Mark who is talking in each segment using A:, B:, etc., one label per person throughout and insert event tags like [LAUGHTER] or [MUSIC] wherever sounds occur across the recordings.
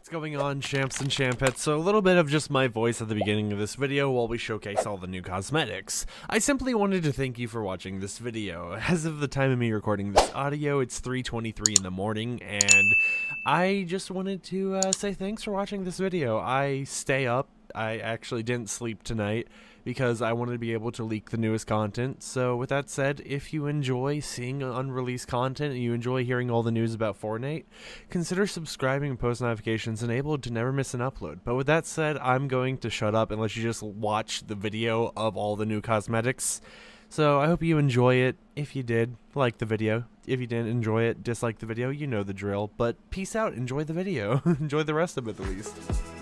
A: What's going on, champs and champettes? So a little bit of just my voice at the beginning of this video while we showcase all the new cosmetics. I simply wanted to thank you for watching this video. As of the time of me recording this audio, it's 3.23 in the morning, and I just wanted to uh, say thanks for watching this video. I stay up. I actually didn't sleep tonight because I wanted to be able to leak the newest content. So with that said, if you enjoy seeing unreleased content and you enjoy hearing all the news about Fortnite, consider subscribing and post notifications enabled to never miss an upload. But with that said, I'm going to shut up and let you just watch the video of all the new cosmetics. So I hope you enjoy it. If you did, like the video. If you didn't enjoy it, dislike the video, you know the drill. But peace out, enjoy the video. [LAUGHS] enjoy the rest of it at least.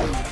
A: Oh!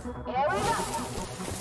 B: Here we go.